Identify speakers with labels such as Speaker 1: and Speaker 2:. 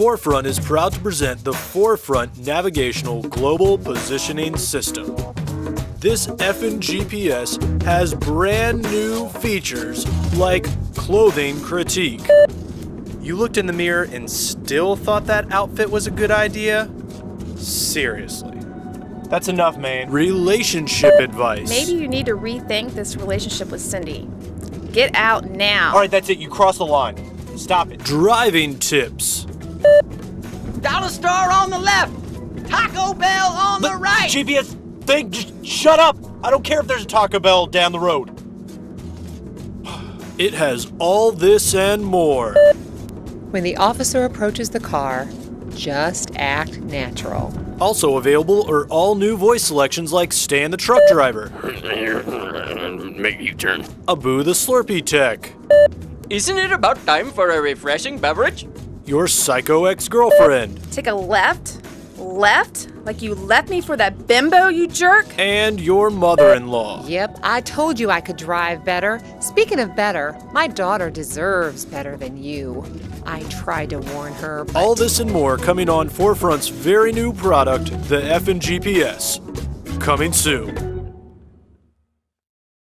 Speaker 1: Forefront is proud to present the Forefront Navigational Global Positioning System. This effing GPS has brand new features like clothing critique. You looked in the mirror and still thought that outfit was a good idea? Seriously.
Speaker 2: That's enough, man.
Speaker 1: Relationship advice.
Speaker 3: Maybe you need to rethink this relationship with Cindy. Get out now.
Speaker 2: All right, that's it. You crossed the line. Stop it.
Speaker 1: Driving tips.
Speaker 4: Dollar store on the left. Taco Bell on the, right.
Speaker 2: GPS thing, just shut up. I don't care if there's a Taco Bell down the road.
Speaker 1: It has all this and more.
Speaker 5: When the officer approaches the car, just act natural.
Speaker 1: Also available are all new voice selections like Stan the Truck Driver,
Speaker 6: Make you turn.
Speaker 1: Abu the Slurpee Tech,
Speaker 4: Isn't it about time for a refreshing beverage?
Speaker 1: Your psycho ex girlfriend,
Speaker 3: Take a left. Left? Like you left me for that bimbo, you jerk?
Speaker 1: and your mother in law.
Speaker 5: Yep, I told you I could drive better. Speaking of better, my daughter deserves better than you. I tried to warn her, but
Speaker 1: All this and more coming on Forefront's very new product, the FNGPS. Coming soon.